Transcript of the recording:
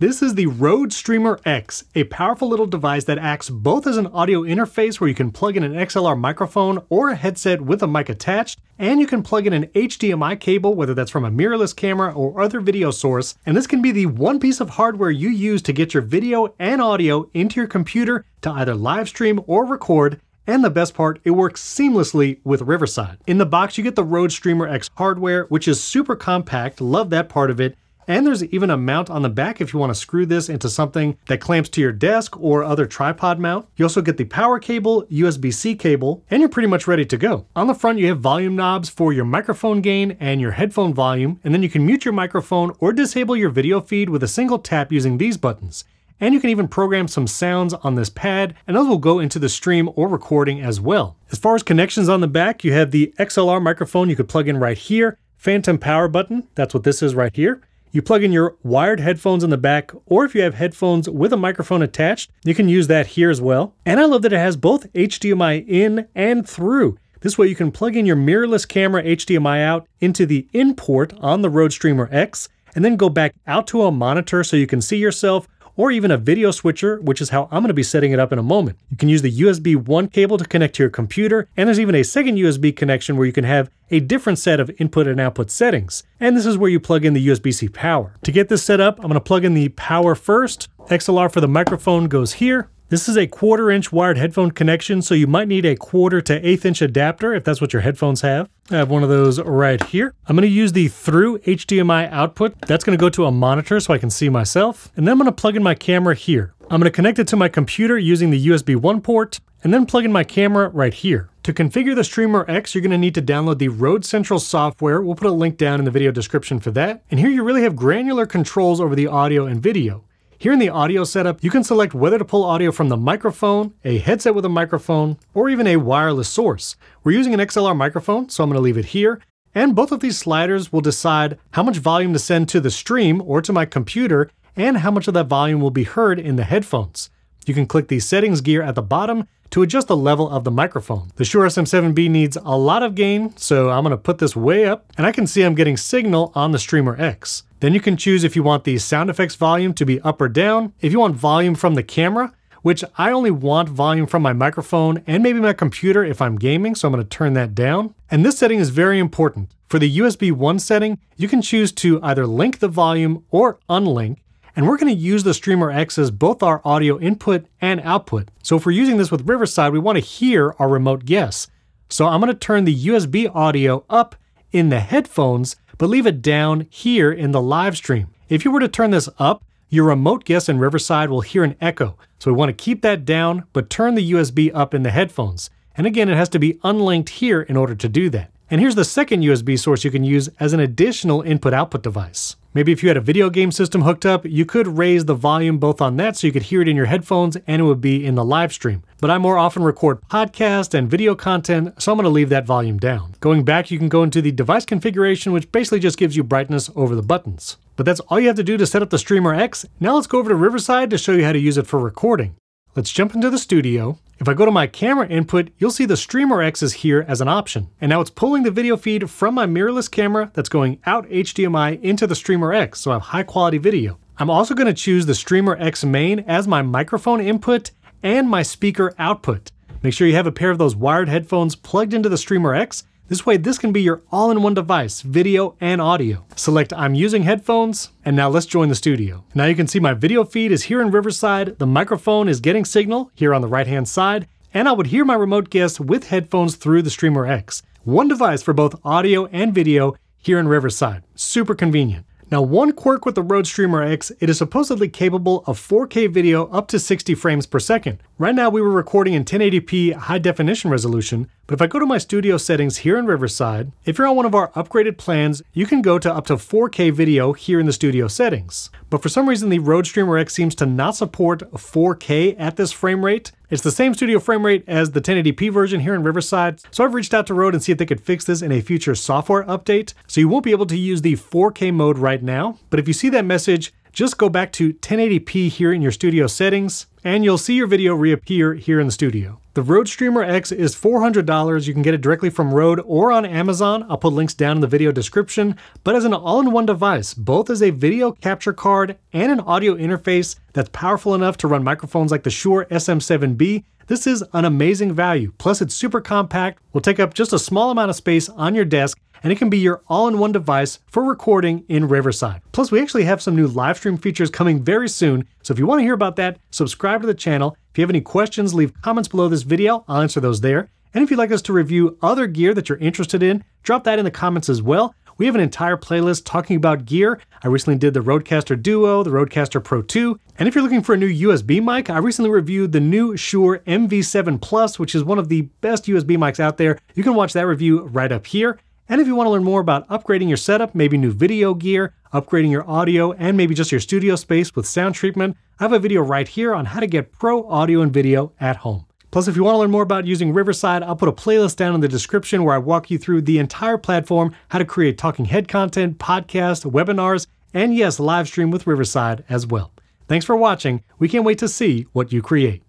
This is the Rode Streamer X, a powerful little device that acts both as an audio interface where you can plug in an XLR microphone or a headset with a mic attached, and you can plug in an HDMI cable, whether that's from a mirrorless camera or other video source, and this can be the one piece of hardware you use to get your video and audio into your computer to either live stream or record, and the best part, it works seamlessly with Riverside. In the box, you get the Rode Streamer X hardware, which is super compact, love that part of it, and there's even a mount on the back if you want to screw this into something that clamps to your desk or other tripod mount. You also get the power cable, USB-C cable, and you're pretty much ready to go. On the front, you have volume knobs for your microphone gain and your headphone volume, and then you can mute your microphone or disable your video feed with a single tap using these buttons. And you can even program some sounds on this pad, and those will go into the stream or recording as well. As far as connections on the back, you have the XLR microphone you could plug in right here, phantom power button, that's what this is right here. You plug in your wired headphones in the back, or if you have headphones with a microphone attached, you can use that here as well. And I love that it has both HDMI in and through. This way you can plug in your mirrorless camera HDMI out into the in port on the Rode Streamer X, and then go back out to a monitor so you can see yourself or even a video switcher, which is how I'm going to be setting it up in a moment. You can use the USB 1 cable to connect to your computer, and there's even a second USB connection where you can have a different set of input and output settings. And this is where you plug in the USB-C power. To get this set up, I'm going to plug in the power first. XLR for the microphone goes here. This is a quarter inch wired headphone connection, so you might need a quarter to eighth inch adapter if that's what your headphones have. I have one of those right here. I'm gonna use the through HDMI output. That's gonna go to a monitor so I can see myself. And then I'm gonna plug in my camera here. I'm gonna connect it to my computer using the USB 1 port, and then plug in my camera right here. To configure the Streamer X, you're gonna need to download the Rode Central software. We'll put a link down in the video description for that. And here you really have granular controls over the audio and video. Here in the audio setup, you can select whether to pull audio from the microphone, a headset with a microphone, or even a wireless source. We're using an XLR microphone, so I'm going to leave it here. And both of these sliders will decide how much volume to send to the stream or to my computer, and how much of that volume will be heard in the headphones. You can click the settings gear at the bottom to adjust the level of the microphone. The Shure SM7B needs a lot of gain, so I'm gonna put this way up, and I can see I'm getting signal on the Streamer X. Then you can choose if you want the sound effects volume to be up or down, if you want volume from the camera, which I only want volume from my microphone and maybe my computer if I'm gaming, so I'm gonna turn that down. And this setting is very important. For the USB 1 setting, you can choose to either link the volume or unlink, and we're going to use the Streamer X as both our audio input and output. So if we're using this with Riverside, we want to hear our remote guests. So I'm going to turn the USB audio up in the headphones, but leave it down here in the live stream. If you were to turn this up, your remote guest in Riverside will hear an echo. So we want to keep that down, but turn the USB up in the headphones. And again, it has to be unlinked here in order to do that. And here's the second USB source you can use as an additional input-output device. Maybe if you had a video game system hooked up, you could raise the volume both on that so you could hear it in your headphones and it would be in the live stream. But I more often record podcast and video content, so I'm going to leave that volume down. Going back, you can go into the device configuration, which basically just gives you brightness over the buttons. But that's all you have to do to set up the Streamer X. Now let's go over to Riverside to show you how to use it for recording. Let's jump into the studio. If I go to my camera input, you'll see the Streamer X is here as an option. And now it's pulling the video feed from my mirrorless camera that's going out HDMI into the Streamer X, so I have high quality video. I'm also going to choose the Streamer X main as my microphone input and my speaker output. Make sure you have a pair of those wired headphones plugged into the Streamer X this way, this can be your all-in-one device, video and audio. Select I'm using headphones, and now let's join the studio. Now you can see my video feed is here in Riverside, the microphone is getting signal here on the right-hand side, and I would hear my remote guest with headphones through the Streamer X. One device for both audio and video here in Riverside. Super convenient. Now one quirk with the Rode Streamer X, it is supposedly capable of 4K video up to 60 frames per second. Right now we were recording in 1080p high definition resolution, but if I go to my studio settings here in Riverside, if you're on one of our upgraded plans, you can go to up to 4K video here in the studio settings. But for some reason the Rode Streamer X seems to not support 4K at this frame rate. It's the same studio frame rate as the 1080p version here in Riverside, so I've reached out to Rode and see if they could fix this in a future software update. So you won't be able to use the 4K mode right now, but if you see that message, just go back to 1080p here in your studio settings, and you'll see your video reappear here in the studio. The Rode Streamer X is $400. You can get it directly from Rode or on Amazon. I'll put links down in the video description. But as an all in one device, both as a video capture card and an audio interface that's powerful enough to run microphones like the Shure SM7B, this is an amazing value. Plus, it's super compact, will take up just a small amount of space on your desk, and it can be your all in one device for recording in Riverside. Plus, we actually have some new live stream features coming very soon, so if you want to hear about that, subscribe to the channel. If you have any questions, leave comments below this video, I'll answer those there. And if you'd like us to review other gear that you're interested in, drop that in the comments as well. We have an entire playlist talking about gear. I recently did the Rodecaster Duo, the Rodecaster Pro 2, and if you're looking for a new USB mic, I recently reviewed the new Shure MV7 Plus, which is one of the best USB mics out there. You can watch that review right up here. And if you want to learn more about upgrading your setup, maybe new video gear, upgrading your audio, and maybe just your studio space with sound treatment, I have a video right here on how to get pro audio and video at home. Plus, if you want to learn more about using Riverside, I'll put a playlist down in the description where I walk you through the entire platform, how to create talking head content, podcasts, webinars, and yes, live stream with Riverside as well. Thanks for watching. We can't wait to see what you create.